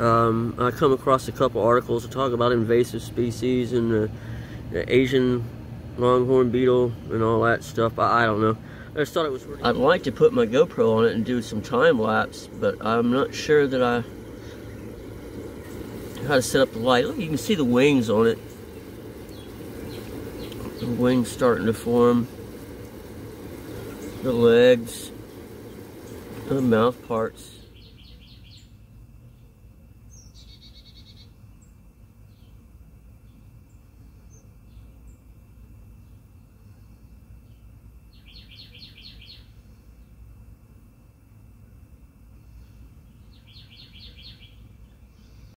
Um, I come across a couple articles that talk about invasive species and the, the Asian longhorn beetle and all that stuff. I, I don't know. I just thought it was. Really I'd like to put my GoPro on it and do some time lapse, but I'm not sure that I how to set up the light. Look, you can see the wings on it. The wings starting to form. The legs, the mouth parts.